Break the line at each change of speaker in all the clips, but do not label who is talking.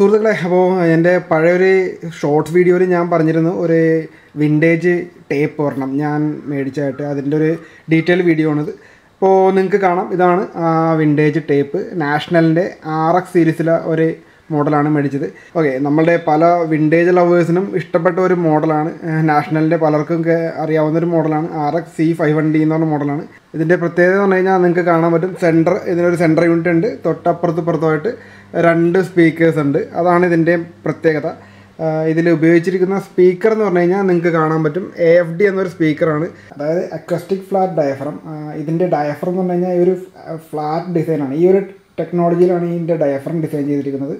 സുഹൃത്തുക്കളെ അപ്പോൾ എന്റെ പഴയൊരു ഷോർട്ട് വീഡിയോയിൽ ഞാൻ പറഞ്ഞിരുന്നു ഒരു വിന്റേജ് ടേപ്പ് ഒരെണ്ണം ഞാൻ മേടിച്ചായിട്ട്. അതിന്റെ ഒരു ഡീറ്റെയിൽ വീഡിയോ ആണിത്. അപ്പോൾ നിങ്ങൾക്ക് കാണാം ഇതാണ് ആ വിന്റേജ് ടേപ്പ് നാഷണലിന്റെ ആർ എക്സ് സീരീസിലെ ഒരു മോഡലാണ് മേടിച്ചത്. ഓക്കെ നമ്മളുടെ പല വിന്റേജ് ലവേഴ്സിനും ഇഷ്ടപ്പെട്ട ഒരു മോഡലാണ്. നാഷണലിന്റെ പലർക്കും അറിയാവുന്ന ഒരു മോഡലാണ്. ആർ എക്സ് സി ഫൈവ് എന്ന് പറഞ്ഞ മോഡലാണ്. ഇതിന്റെ പ്രത്യേകത എന്ന് പറഞ്ഞു കഴിഞ്ഞാൽ നിങ്ങൾക്ക് കാണാൻ പറ്റും. സെന്റർ ഇതിനൊരു സെന്റർ യൂണിറ്റ് ഉണ്ട്. തൊട്ടപ്പുറത്ത് പുറത്തുമായിട്ട് രണ്ട് സ്പീക്കേഴ്സ് ഉണ്ട്. അതാണ് ഇതിന്റെ പ്രത്യേകത. ഇതിൽ ഉപയോഗിച്ചിരിക്കുന്ന സ്പീക്കർ എന്ന് പറഞ്ഞു കഴിഞ്ഞാൽ നിങ്ങൾക്ക് കാണാൻ പറ്റും. എ എഫ് ഡി എന്നൊരു സ്പീക്കറാണ് അതായത് അക്വസ്റ്റിക് ഫ്ലാറ്റ് ഡയഫ്രം ഇതിന്റെ ഡയഫ്രം എന്ന് പറഞ്ഞു കഴിഞ്ഞാൽ ഈ ഒരു ഫ്ലാറ്റ് ഡിസൈനാണ് ഈ ഒരു ടെക്നോളജിയിലാണ് ഇതിന്റെ ഡയഫ്രം ഡിസൈൻ ചെയ്തിരിക്കുന്നത്.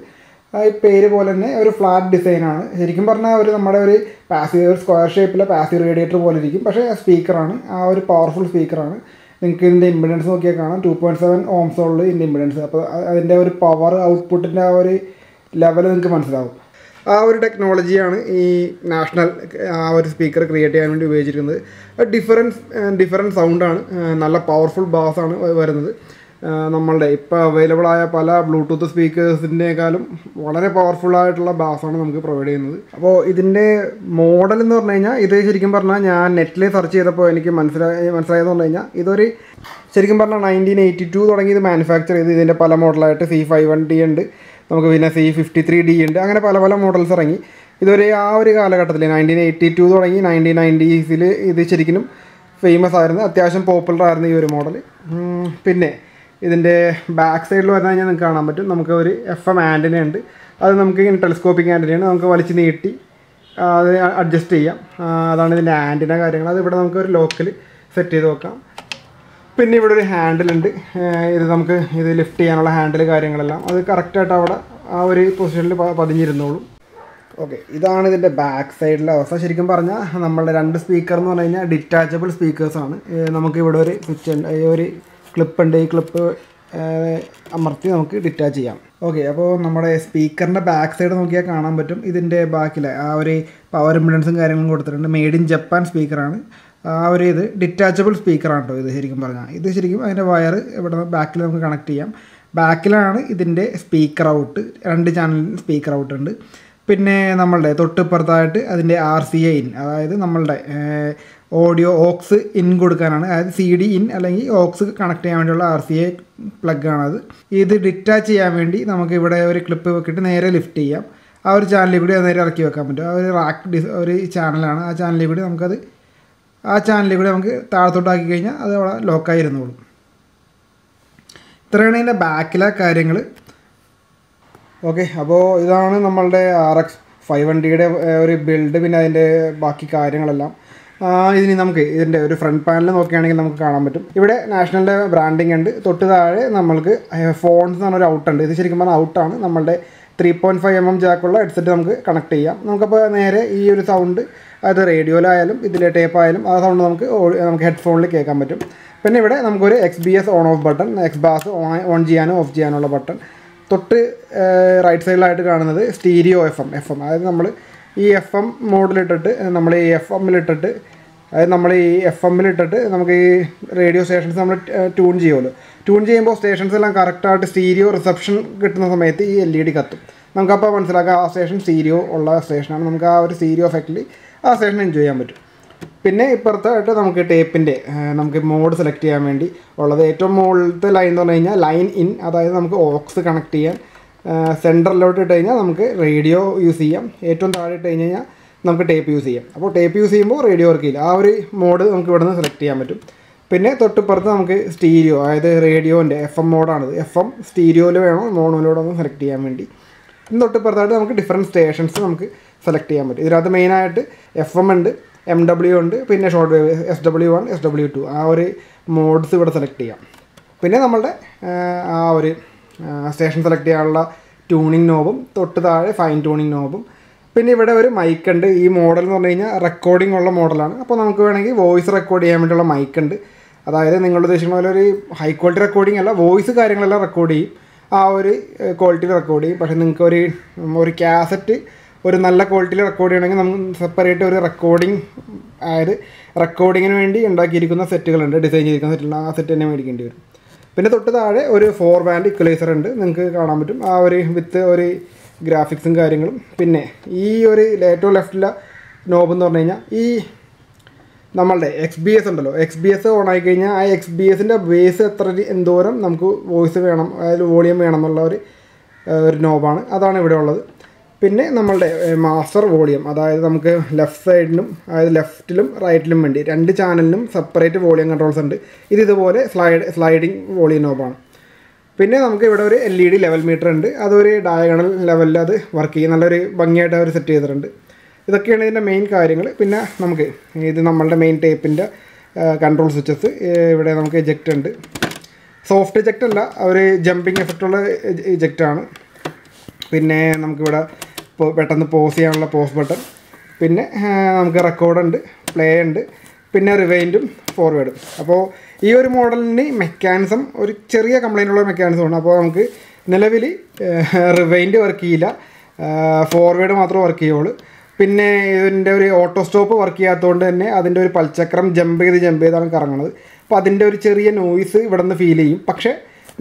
ഈ പേര് പോലെ തന്നെ ഒരു ഫ്ലാറ്റ് ഡിസൈനാണ് ശരിക്കും പറഞ്ഞാൽ ഒരു നമ്മുടെ ഒരു പാസീവ് ഒരു സ്ക്വയർ ഷേപ്പിലെ പാസീവ് റേഡിയേറ്റർ പോലെ ഇരിക്കും. പക്ഷേ സ്പീക്കറാണ് ആ ഒരു പവർഫുൾ സ്പീക്കറാണ് നിങ്ങൾക്ക് ഇതിന്റെ ഇമ്പിഡൻസ് നോക്കിയാൽ കാണാം. ടു പോയിന്റ് സെവൻ ഓംസ് ഉള്ളു ഇതിന്റെ ഇമ്പിഡൻസ് അപ്പോൾ അതിന്റെ ഒരു പവർ ഔട്ട്പുട്ടിന്റെ ആ ഒരു ലെവൽ നിങ്ങൾക്ക് മനസ്സിലാവും. ആ ഒരു ടെക്നോളജിയാണ് ഈ നാഷണൽ ആ ഒരു സ്പീക്കർ ക്രിയേറ്റ് ചെയ്യാൻ വേണ്ടി ഉപയോഗിച്ചിരിക്കുന്നത്. ഡിഫറൻസ് ഡിഫറന്റ് സൗണ്ടാണ് നല്ല പവർഫുൾ ബാസാണ് വരുന്നത്. നമ്മളുടെ ഇപ്പോൾ അവൈലബിൾ ആയ പല ബ്ലൂടൂത്ത് സ്പീക്കേഴ്സിന്റെക്കാളും വളരെ പവർഫുൾ ആയിട്ടുള്ള ബാസാണ് നമുക്ക് പ്രൊവൈഡ് ചെയ്യുന്നത്. അപ്പോൾ ഇതിന്റെ മോഡൽ എന്ന് പറഞ്ഞു കഴിഞ്ഞാൽ ഇത് ശരിക്കും പറഞ്ഞാൽ ഞാൻ നെറ്റിൽ സെർച്ച് ചെയ്തപ്പോൾ എനിക്ക് മനസ്സിലായി മനസ്സിലായെന്ന് പറഞ്ഞു കഴിഞ്ഞാൽ ഇതൊരു ശരിക്കും പറഞ്ഞാൽ നയന്റീൻ എയ്റ്റി ടു തുടങ്ങി ഇത് മാനുഫാക്ചർ ചെയ്ത് ഇതിന്റെ പല മോഡലായിട്ട് സി ഫൈവ് വൺ ഡി ഉണ്ട് നമുക്ക് പിന്നെ സി ഫിഫ്റ്റി ത്രീ ഡി ഉണ്ട് അങ്ങനെ പല പല മോഡൽസ് ഇറങ്ങി. ഇതൊരു ആ ഒരു കാലഘട്ടത്തിൽ നയന്റീൻ എയ്റ്റി ടു തുടങ്ങി നയന്റീൻ നയന്റീസിൽ ഇത് ശരിക്കും ഫേമസ് ആയിരുന്നു അത്യാവശ്യം പോപ്പുലർ ആയിരുന്നു ഈ ഒരു മോഡൽ പിന്നെ ഇതിന്റെ ബാക്ക് സൈഡിൽ വന്നു കഴിഞ്ഞാൽ നിങ്ങൾക്ക് കാണാൻ പറ്റും. നമുക്ക് ഒരു എഫ് എം ആന്റിന ഉണ്ട്. അത് നമുക്ക് ഇങ്ങനെ ടെലിസ്കോപ്പിക് ആന്റിനയാണ് നമുക്ക് വലിച്ച് നീട്ടി അത് അഡ്ജസ്റ്റ് ചെയ്യാം. അതാണ് ഇതിന്റെ ആന്റിന കാര്യങ്ങൾ. അത് ഇവിടെ നമുക്ക് ഒരു ലോക്കൽ സെറ്റ് ചെയ്ത് വെക്കാം. പിന്നെ ഇവിടെ ഒരു ഹാൻഡിലുണ്ട് ഇത് നമുക്ക് ഇത് ലിഫ്റ്റ് ചെയ്യാനുള്ള ഹാൻഡിൽ കാര്യങ്ങളെല്ലാം. അത് കറക്റ്റായിട്ട് അവിടെ ആ ഒരു പൊസിഷനിൽ പതിഞ്ഞിരുന്നോളും. ഓക്കെ ഇതാണ് ഇതിന്റെ ബാക്ക് സൈഡിലെ അവസ്ഥ. ശരിക്കും പറഞ്ഞാൽ നമ്മളുടെ രണ്ട് സ്പീക്കർ എന്ന് പറഞ്ഞു കഴിഞ്ഞാൽ ഡിറ്റാച്ചബിൾ സ്പീക്കേഴ്സാണ് നമുക്ക് ഇവിടെ ഒരു സ്വിച്ച് ഒരു ക്ലിപ്പ് ഉണ്ട്. ഈ ക്ലിപ്പ് അമർത്തി നമുക്ക് ഡിറ്റാച്ച് ചെയ്യാം. ഓക്കെ അപ്പോൾ നമ്മുടെ സ്പീക്കറിന്റെ ബാക്ക് സൈഡ് നോക്കിയാൽ കാണാൻ പറ്റും. ഇതിന്റെ ബാക്കിൽ ആ ഒരു പവർ ഇമ്പിഡൻസും കാര്യങ്ങളും കൊടുത്തിട്ടുണ്ട്. മെയ്ഡ് ഇൻ ജപ്പാൻ സ്പീക്കറാണ് ആ ഒരു ഇത് ഡിറ്റാച്ചബിൾ സ്പീക്കറാണ് കേട്ടോ ഇത് ശരിക്കും പറഞ്ഞാൽ. ഇത് ശരിക്കും അതിന്റെ വയർ ഇവിടെ ബാക്കിൽ നമുക്ക് കണക്ട് ചെയ്യാം. ബാക്കിലാണ് ഇതിന്റെ സ്പീക്കർ ഔട്ട് രണ്ട് ചാനലിന് സ്പീക്കർ ഔട്ട് ഉണ്ട്. പിന്നെ നമ്മളുടെ തൊട്ടിപ്പുറത്തായിട്ട് അതിന്റെ ആർ സി ഐൻ ഇൻ അതായത് നമ്മളുടെ ഓഡിയോ ഓക്സ് ഇൻ കൊടുക്കാനാണ്. അതായത് സി ഡി ഇൻ അല്ലെങ്കിൽ ഓക്സ് കണക്ട് ചെയ്യാൻ വേണ്ടിയുള്ള ആർ സി എ പ്ലഗ് ആണത്. ഇത് ഡിറ്റാച്ച് ചെയ്യാൻ വേണ്ടി നമുക്ക് ഇവിടെ ഒരു ക്ലിപ്പ് വെക്കിയിട്ട് നേരെ ലിഫ്റ്റ് ചെയ്യാം. ആ ഒരു ചാനലിൽ കൂടി അത് നേരെ ഇറക്കി വെക്കാൻ പറ്റും. ആ ഒരു റാക്ക് ഡിസ് ഒരു ചാനലാണ് ആ ചാനലിൽ കൂടി നമുക്കത് ആ ചാനലിൽ കൂടി നമുക്ക് താഴത്തോട്ടാക്കി കഴിഞ്ഞാൽ അത് അവിടെ ലോക്കായി ഇരുന്നോളും. ഇത്രയാണ് ഇതിന്റെ ബാക്കിലെ കാര്യങ്ങൾ. ഓക്കെ അപ്പോൾ ഇതാണ് നമ്മളുടെ ആർ എക്സ് ഫൈവ് വണ്ടിയുടെ ഒരു ബിൽഡ് പിന്നെ അതിന്റെ ബാക്കി കാര്യങ്ങളെല്ലാം. ഇതിന് നമുക്ക് ഇതിന്റെ ഒരു ഫ്രണ്ട് പാനൽ നോക്കുകയാണെങ്കിൽ നമുക്ക് കാണാൻ പറ്റും. ഇവിടെ നാഷണലിന്റെ ബ്രാൻഡിങ് ഉണ്ട്. തൊട്ട് താഴെ നമ്മൾക്ക് ഫോൺസ് എന്ന് പറഞ്ഞൊരു ഔട്ട് ഉണ്ട്. ഇത് ശരിക്കും പറഞ്ഞാൽ ഔട്ടാണ് നമ്മളുടെ three point five M M ജാക്കുള്ള headset നമുക്ക് കണക്ട് ചെയ്യാം. നമുക്കപ്പോൾ നേരെ ഈ ഒരു സൗണ്ട് അത് റേഡിയോയിലായാലും ഇതിലെ ടേപ്പ് ആയാലും ആ സൗണ്ട് നമുക്ക് നമുക്ക് ഹെഡ്ഫോണിൽ കേൾക്കാൻ പറ്റും. പിന്നെ ഇവിടെ നമുക്കൊരു X B S on off button X bass on on ചെയ്യാനോ ഓഫ് ചെയ്യാനുള്ള ബട്ടൺ തൊട്ട് റൈറ്റ് സൈഡിലായിട്ട് കാണുന്നത് stereo F M F M അതായത് നമ്മൾ ഈ എഫ് എം മോഡിലിട്ടിട്ട് നമ്മൾ ഈ എഫ് എമ്മിലിട്ടിട്ട് അതായത് നമ്മൾ ഈ എഫ് എമ്മിലിട്ടിട്ട് നമുക്ക് ഈ റേഡിയോ സ്റ്റേഷൻസ് നമ്മൾ ട്യൂൺ ചെയ്യുമല്ലോ. ട്യൂൺ ചെയ്യുമ്പോൾ സ്റ്റേഷൻസ് എല്ലാം കറക്റ്റായിട്ട് സ്റ്റീരിയോ റിസപ്ഷൻ കിട്ടുന്ന സമയത്ത് ഈ എൽ ഇ ഡി കത്തും. നമുക്കപ്പോൾ മനസ്സിലാക്കാം ആ സ്റ്റേഷൻ സ്റ്റീരിയോ ഉള്ള സ്റ്റേഷനാണ് നമുക്ക് ആ ഒരു സ്റ്റീരിയോ എഫക്റ്റിൽ ആ സ്റ്റേഷൻ എൻജോയ് ചെയ്യാൻ പറ്റും. പിന്നെ ഇപ്പുറത്തായിട്ട് നമുക്ക് ടേപ്പിന്റെ നമുക്ക് മോഡ് സെലക്ട് ചെയ്യാൻ വേണ്ടി ഉള്ളത് ഏറ്റവും മുകളിലത്തെ ലൈൻ എന്ന് പറഞ്ഞു കഴിഞ്ഞാൽ ലൈൻ ഇൻ അതായത് നമുക്ക് ഓക്സ് കണക്ട് ചെയ്യാൻ സെന്ററിലോട്ട് ഇട്ട് കഴിഞ്ഞാൽ നമുക്ക് റേഡിയോ യൂസ് ചെയ്യാം. ഏറ്റവും താഴെ ഇട്ട് കഴിഞ്ഞ് കഴിഞ്ഞാൽ നമുക്ക് ടേപ്പ് യൂസ് ചെയ്യാം. അപ്പോൾ ടേപ്പ് യൂസ് ചെയ്യുമ്പോൾ റേഡിയോ വർക്ക് ചെയ്യില്ല ആ ഒരു മോഡ് നമുക്ക് ഇവിടെ നിന്ന് സെലക്ട് ചെയ്യാൻ പറ്റും. പിന്നെ തൊട്ടിപ്പുറത്ത് നമുക്ക് സ്റ്റീരിയോ അതായത് റേഡിയോന്റെ എഫ് എം മോഡാണിത് എഫ് എം സ്റ്റീരിയോയിൽ വേണോ മോണോയിലൂടെ ഒന്ന് സെലക്ട് ചെയ്യാൻ വേണ്ടി. പിന്നെ തൊട്ടിപ്പുറത്തായിട്ട് നമുക്ക് ഡിഫറെന്റ് സ്റ്റേഷൻസ് നമുക്ക് സെലക്ട് ചെയ്യാൻ പറ്റും. ഇതിനകത്ത് മെയിനായിട്ട് എഫ് എം ഉണ്ട് എം ഡബ്ല്യു ഉണ്ട് പിന്നെ short wave S W one S W two ആ ഒരു മോഡ്സ് ഇവിടെ സെലക്ട് ചെയ്യാം. പിന്നെ നമ്മളുടെ ആ ഒരു സ്റ്റേഷൻ സെലക്ട് ചെയ്യാനുള്ള ട്യൂണിങ് നോബും തൊട്ട് താഴെ ഫൈൻ ട്യൂണിങ് നോബും പിന്നെ ഇവിടെ ഒരു മൈക്ക് ഉണ്ട്. ഈ മോഡൽ എന്ന് പറഞ്ഞു കഴിഞ്ഞാൽ റെക്കോർഡിംഗ് ഉള്ള മോഡലാണ് അപ്പോൾ നമുക്ക് വേണമെങ്കിൽ വോയിസ് റെക്കോർഡ് ചെയ്യാൻ വേണ്ടിയുള്ള മൈക്ക് ഉണ്ട്. അതായത് നിങ്ങൾ ഉദ്ദേശിക്കുന്ന പോലെ ഒരു ഹൈ ക്വാളിറ്റി റെക്കോർഡിംഗ് അല്ല വോയിസ് കാര്യങ്ങളെല്ലാം റെക്കോർഡ് ചെയ്യും. ആ ഒരു ക്വാളിറ്റി റെക്കോർഡ് ചെയ്യും. പക്ഷേ നിങ്ങൾക്ക് ഒരു ഒരു കാസറ്റ് ഒരു നല്ല ക്വാളിറ്റിയിൽ റെക്കോർഡ് ചെയ്യണമെങ്കിൽ നമുക്ക് സെപ്പറേറ്റ് ഒരു റെക്കോർഡിംഗ് അതായത് റെക്കോർഡിങ്ങിന് വേണ്ടി ഉണ്ടാക്കിയിരിക്കുന്ന സെറ്റുകളുണ്ട് ഡിസൈൻ ചെയ്തിരിക്കുന്ന സെറ്റുകൾ ആ സെറ്റ് തന്നെ മേടിക്കേണ്ടി വരും. പിന്നെ തൊട്ട് താഴെ ഒരു ഫോർ ബാൻഡ് ഇക്വലൈസർ ഉണ്ട്. നിങ്ങൾക്ക് കാണാൻ പറ്റും. ആ ഒരു വിത്ത് ഒരു ഗ്രാഫിക്സും കാര്യങ്ങളും. പിന്നെ ഈ ഒരു ഏറ്റവും ലെഫ്റ്റിലെ നോബ് എന്ന് പറഞ്ഞു ഈ നമ്മളുടെ എക്സ് ബി എസ് ഉണ്ടല്ലോ. എക്സ് ബി എസ് ഓൺ ആയി കഴിഞ്ഞാൽ ആ എക്സ് ബി എസിന്റെ ബേസ് എത്ര എന്തോരം നമുക്ക് വോയിസ് വേണം അതായത് വോളിയം വേണം എന്നുള്ള ഒരു ഒരു നോബാണ് അതാണ് ഇവിടെ ഉള്ളത്. പിന്നെ നമ്മളുടെ മാസ്റ്റർ വോളിയം അതായത് നമുക്ക് ലെഫ്റ്റ് സൈഡിനും അതായത് ലെഫ്റ്റിലും റൈറ്റിലും വേണ്ടി രണ്ട് ചാനലിനും സെപ്പറേറ്റ് വോളിയം കൺട്രോൾസ് ഉണ്ട്. ഇത് ഇതുപോലെ സ്ലൈഡ് സ്ലൈഡിങ് വോളിയം നോബാണ് പിന്നെ നമുക്ക് ഇവിടെ ഒരു L E D level meter ഉണ്ട്. അതൊരു ഡയഗണൽ ലെവലിൽ അത് വർക്ക് ചെയ്യും. നല്ലൊരു ഭംഗിയായിട്ട് അവർ സെറ്റ് ചെയ്തിട്ടുണ്ട്. ഇതൊക്കെയാണ് ഇതിന്റെ മെയിൻ കാര്യങ്ങൾ പിന്നെ നമുക്ക് ഇത് നമ്മളുടെ മെയിൻ ടേപ്പിന്റെ കൺട്രോൾ സ്വിച്ചസ് ഇവിടെ നമുക്ക് എജക്റ്റ് ഉണ്ട്. സോഫ്റ്റ് എജക്റ്റ് അല്ല ഒരു ജമ്പിങ് എഫക്റ്റുള്ള എജക്റ്റ് ആണ്. പിന്നെ നമുക്കിവിടെ പെട്ടെന്ന് പോസ് ചെയ്യാനുള്ള പോസ് ബട്ടൺ പിന്നെ നമുക്ക് റെക്കോർഡുണ്ട് പ്ലേ ഉണ്ട് പിന്നെ റിവൈൻഡും ഫോർവേഡും അപ്പോൾ ഈ ഒരു മോഡലിന് മെക്കാനിസം ഒരു ചെറിയ കംപ്ലൈന്റ് ഉള്ള മെക്കാനിസം ആണ്. അപ്പോൾ നമുക്ക് നിലവിൽ റിവൈൻഡ് വർക്ക് ചെയ്യില്ല. ഫോർവേഡ് മാത്രമേ വർക്ക് ചെയ്യുള്ളൂ. പിന്നെ ഇതിന്റെ ഒരു ഓട്ടോ സ്റ്റോപ്പ് വർക്ക് ചെയ്യാത്തതുകൊണ്ട് തന്നെ അതിന്റെ ഒരു പൽച്ചക്രം ജമ്പ് ചെയ്ത് ജമ്പ് ചെയ്താണ് കറങ്ങുന്നത്. അപ്പോൾ അതിന്റെ ഒരു ചെറിയ നോയിസ് ഇവിടെ നിന്ന് ഫീൽ ചെയ്യും. പക്ഷേ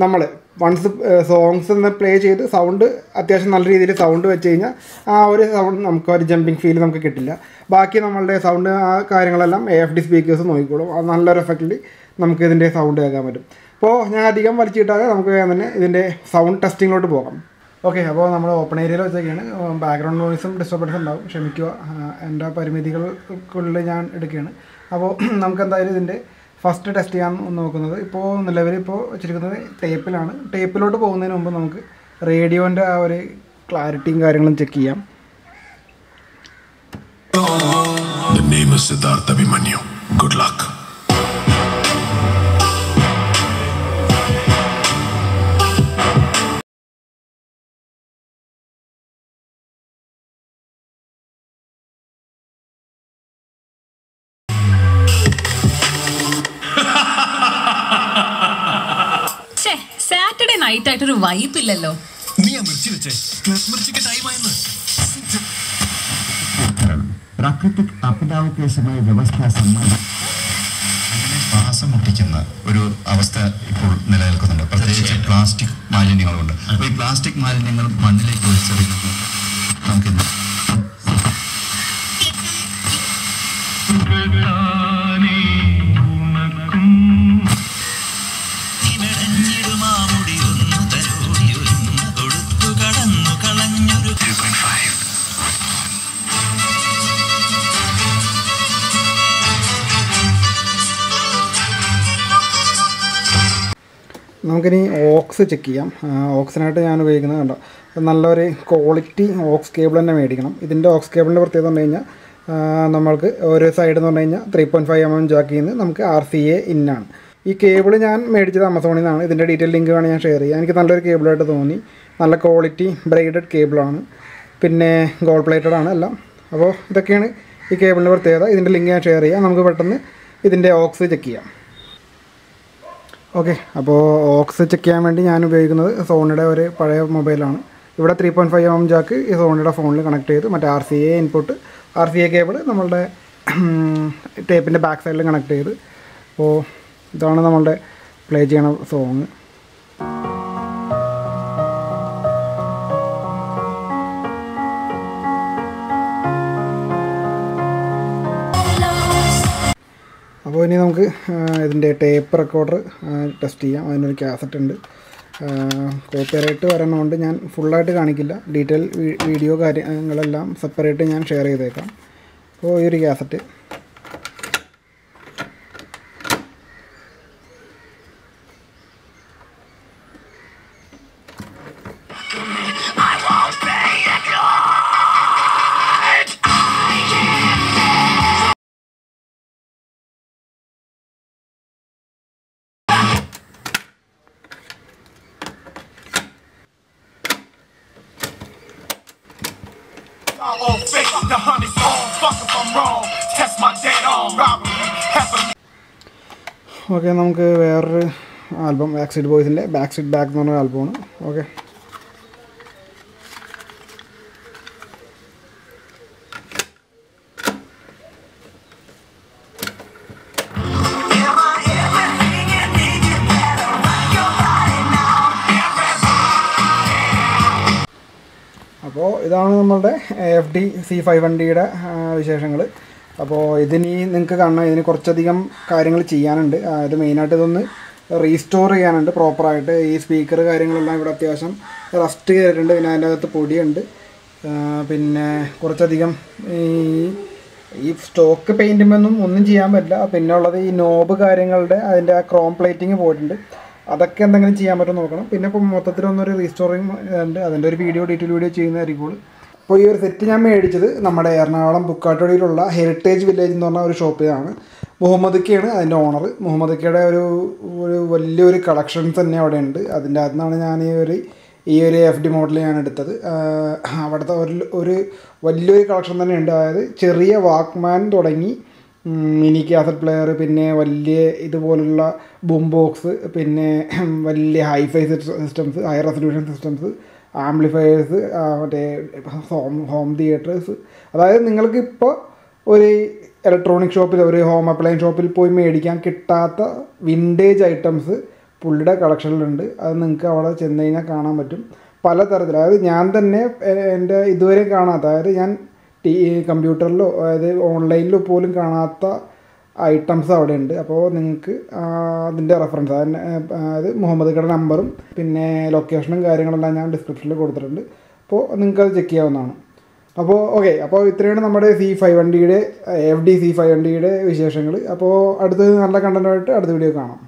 നമ്മൾ വൺസ് സോങ്സ് എന്ന് പ്ലേ ചെയ്ത് സൗണ്ട് അത്യാവശ്യം നല്ല രീതിയിൽ സൗണ്ട് വെച്ച് കഴിഞ്ഞാൽ ആ ഒരു സൗണ്ട് നമുക്ക് ഒരു ജമ്പിങ് ഫീൽ നമുക്ക് കിട്ടില്ല. ബാക്കി നമ്മളുടെ സൗണ്ട് ആ കാര്യങ്ങളെല്ലാം എ എഫ് ഡി സ്പീക്കേഴ്സ് നോക്കിക്കോളും. അത് നല്ലൊരു എഫക്റ്റിൽ നമുക്ക് ഇതിന്റെ സൗണ്ട് കേൾക്കാൻ പറ്റും. അപ്പോൾ ഞാൻ അധികം വലിച്ചിട്ടാതെ നമുക്ക് തന്നെ ഇതിന്റെ സൗണ്ട് ടെസ്റ്റിങ്ങിലോട്ട് പോകാം. ഓക്കെ അപ്പോൾ നമ്മൾ ഓപ്പൺ ഏരിയയിൽ വെച്ചൊക്കെയാണ് ബാക്ക്ഗ്രൗണ്ട് നോയ്സും ഡിസ്റ്റർബൻസ് ഉണ്ടാവും. ക്ഷമിക്കുക. എന്റെ പരിമിതികൾക്കുള്ളിൽ ഞാൻ എടുക്കുകയാണ്. അപ്പോൾ നമുക്ക് എന്തായാലും ഇതിന്റെ ഫസ്റ്റ് ടെസ്റ്റ് ചെയ്യാൻ നോക്കുന്നത് ഇപ്പോൾ നിലവിൽ ഇപ്പോൾ വെച്ചിരിക്കുന്നത് ടേപ്പിലാണ് ടേപ്പിലോട്ട് പോകുന്നതിന് മുമ്പ് നമുക്ക് റേഡിയോന്റെ ആ ഒരു ക്ലാരിറ്റിയും കാര്യങ്ങളും ചെക്ക് ചെയ്യാം
Siddharth Abhimanyu. Good luck.
ഇല്ലല്ലോ
നീ ആ മിർച്ചി വെച്ചേ. മിർച്ചിക്ക് ടൈമായെന്ന്
പ്രാകൃതിക് അപദാവകാശമായ വ്യവസ്ഥ സമ്മതി
അങ്ങനെ ശ്വാസം മുട്ടിക്കുന്ന ഒരു അവസ്ഥ ഇപ്പോൾ നിലനിൽക്കുന്നുണ്ട്. പ്രത്യേകിച്ച് പ്ലാസ്റ്റിക് മാലിന്യങ്ങളുണ്ട്. അപ്പോൾ ഈ പ്ലാസ്റ്റിക് മാലിന്യങ്ങൾ മണ്ണിലേക്ക് ഒഴിച്ചെറിയുന്നത് നമുക്കിന്ന്
നമുക്കിനി ഓക്സ് ചെക്ക് ചെയ്യാം. ഓക്സിനായിട്ട് ഞാൻ ഉപയോഗിക്കുന്നത് കണ്ടോ? നല്ലൊരു ക്വാളിറ്റി ഓക്സ് കേബിൾ തന്നെ മേടിക്കണം. ഇതിന്റെ ഓക്സ് കേബിളിന്റെ പ്രത്യേകത എന്ന് പറഞ്ഞു കഴിഞ്ഞാൽ നമ്മൾക്ക് ഒരു സൈഡ് എന്ന് പറഞ്ഞു കഴിഞ്ഞാൽ three point five M M നമുക്ക് ആർ സി എ ഇന്നാണ് ഈ കേബിൾ ഞാൻ മേടിച്ചത് ആമസോണിൽ നിന്നാണ്. ഇതിന്റെ ഡീറ്റെയിൽ ലിങ്ക് വേണമെങ്കിൽ ഞാൻ ഷെയർ ചെയ്യാം എനിക്ക് നല്ലൊരു കേബിളായിട്ട് തോന്നി. നല്ല ക്വാളിറ്റി ബ്രൈഡഡ് കേബിളാണ് പിന്നെ ഗോൾഡ് പ്ലേറ്റഡ് ആണ് എല്ലാം. അപ്പോൾ ഇതൊക്കെയാണ് ഈ കേബിളിന്റെ പ്രത്യേകത. ഇതിന്റെ ലിങ്ക് ഞാൻ ഷെയർ ചെയ്യാം. നമുക്ക് പെട്ടെന്ന് ഇതിന്റെ ഓക്സ് ചെക്ക് ചെയ്യാം. ഓക്കെ അപ്പോൾ ഓക്സ് ചെക്ക് ചെയ്യാൻ വേണ്ടി ഞാൻ ഉപയോഗിക്കുന്നത് സോണിയുടെ ഒരു പഴയ മൊബൈലാണ് ഇവിടെ three point five M jack ഈ സോണിയുടെ ഫോണിൽ കണക്ട് ചെയ്ത് മറ്റേ R C A input R C A cable നമ്മളുടെ ടേപ്പിന്റെ ബാക്ക് സൈഡിൽ കണക്ട് ചെയ്ത്. അപ്പോൾ ഇതാണ് നമ്മളുടെ പ്ലേ ചെയ്യണ സോങ് അപ്പോൾ ഇനി നമുക്ക് ഇതിന്റെ ടേപ്പ് റെക്കോർഡർ ടെസ്റ്റ് ചെയ്യാം. അതിനൊരു കാസറ്റ് ഉണ്ട്. കോപ്പിറൈറ്റ് വരണമുണ്ട് ഞാൻ ഫുള്ളായിട്ട് കാണിക്കില്ല. ഡീറ്റെയിൽ വീഡിയോ കാര്യങ്ങളെല്ലാം സെപ്പറേറ്റ് ഞാൻ ഷെയർ ചെയ്തേക്കാം. അപ്പോൾ ഈ ഒരു cassette
all fake, the honey's on. Fuck if I'm wrong. Test my dead on robbery.
Okay നമുക്ക് വേറൊരു ആൽബം ബാക്ക് സീറ്റ് ബോയ്സിന്റെ ബാക്ക് സീറ്റ് ബാക്ക് എന്ന് പറഞ്ഞ ആൽബമാണ് ഓക്കെ ഇതാണ് നമ്മളുടെ എഫ് ഡി സി ഫൈവ് വണ്ടിയുടെ വിശേഷങ്ങൾ അപ്പോൾ ഇതിനി നിങ്ങൾക്ക് കാണണം. ഇതിന് കുറച്ചധികം കാര്യങ്ങൾ ചെയ്യാനുണ്ട്. അത് മെയിനായിട്ട് ഇതൊന്ന് റീസ്റ്റോർ ചെയ്യാനുണ്ട് പ്രോപ്പറായിട്ട്. ഈ സ്പീക്കർ കാര്യങ്ങളെല്ലാം ഇവിടെ അത്യാവശ്യം റസ്റ്റ് കയറിയിട്ടുണ്ട് പിന്നെ അതിന്റെ അകത്ത് പൊടിയുണ്ട്. പിന്നെ കുറച്ചധികം ഈ ഈ സ്റ്റോക്ക് പെയിന്റുമൊന്നും ഒന്നും ചെയ്യാൻ പറ്റില്ല. പിന്നെ ഉള്ളത് ഈ നോബ് കാര്യങ്ങളുടെ അതിന്റെ ആ ക്രോം പ്ലേറ്റിങ് പോയിട്ടുണ്ട്. അതൊക്കെ എന്തെങ്കിലും ചെയ്യാൻ പറ്റുമോ നോക്കണം. പിന്നെ ഇപ്പോൾ മൊത്തത്തിലൊന്നൊരു റീസ്റ്റോറിങ് ഉണ്ട് അതിന്റെ ഒരു വീഡിയോ ഡീറ്റെയിൽ വീഡിയോ ചെയ്യുന്നതായിരിക്കും. അപ്പോൾ ഈ ഒരു സെറ്റ് ഞാൻ മേടിച്ചത് നമ്മുടെ എറണാകുളം ബുക്കാട്ടോടിയിലുള്ള ഹെറിറ്റേജ് വില്ലേജ് എന്ന് പറഞ്ഞ ഒരു ഷോപ്പിലാണ് മുഹമ്മദ് കെയാണ് അതിന്റെ ഓണർ മുഹമ്മദ് കെയുടെ ഒരു ഒരു വലിയൊരു കളക്ഷൻസ് തന്നെ അവിടെ ഉണ്ട്. അതിന്റെ അകത്തു നിന്നാണ് ഞാൻ ഈ ഒരു ഈ ഒരു എഫ് ഡി മോഡൽ ഞാൻ എടുത്തത്. അവിടുത്തെ ഒരു ഒരു വലിയൊരു കളക്ഷൻ തന്നെ ഉണ്ട്. അതായത് ചെറിയ വാക്ക്മാൻ തുടങ്ങി മിനി കാസറ്റ് പ്ലെയർ പിന്നെ വലിയ ഇതുപോലുള്ള ബൂം ബോക്സ് പിന്നെ വലിയ hi-fi systems high resolution systems amplifiers മറ്റേ ഹോം ഹോം തിയേറ്റേഴ്സ് അതായത് നിങ്ങൾക്ക് ഇപ്പോൾ ഒരു ഇലക്ട്രോണിക് ഷോപ്പിൽ ഒരു ഹോം അപ്ലയൻ ഷോപ്പിൽ പോയി മേടിക്കാൻ കിട്ടാത്ത വിന്റേജ് ഐറ്റംസ് പുള്ളിയുടെ കളക്ഷനിലുണ്ട് അത് നിങ്ങൾക്ക് അവിടെ ചെന്ന് കഴിഞ്ഞാൽ കാണാൻ പറ്റും. പലതരത്തിൽ അതായത് ഞാൻ തന്നെ എന്റെ ഇതുവരെ കാണാത്ത അതായത് ഞാൻ ടി കമ്പ്യൂട്ടറിലോ അതായത് ഓൺലൈനിലോ പോലും കാണാത്ത ഐറ്റംസ് അവിടെ ഉണ്ട് അപ്പോൾ നിങ്ങൾക്ക് അതിന്റെ റെഫറൻസ് അതായത് മുഹമ്മദ് കട നമ്പറും പിന്നെ ലൊക്കേഷനും കാര്യങ്ങളെല്ലാം ഞാൻ ഡിസ്ക്രിപ്ഷനിൽ കൊടുത്തിട്ടുണ്ട്. അപ്പോൾ നിങ്ങൾക്ക് അത് ചെക്ക് ചെയ്യാവുന്നതാണ്. അപ്പോൾ ഓക്കെ അപ്പോൾ ഇത്രയാണ് നമ്മുടെ സി ഫൈവ് വണ്ടിയുടെ എഫ് ഡി സി ഫൈവ് വണ്ടിയുടെ വിശേഷങ്ങൾ അപ്പോൾ അടുത്ത നല്ല കണ്ടന്റായിട്ട് അടുത്ത വീഡിയോ കാണാം.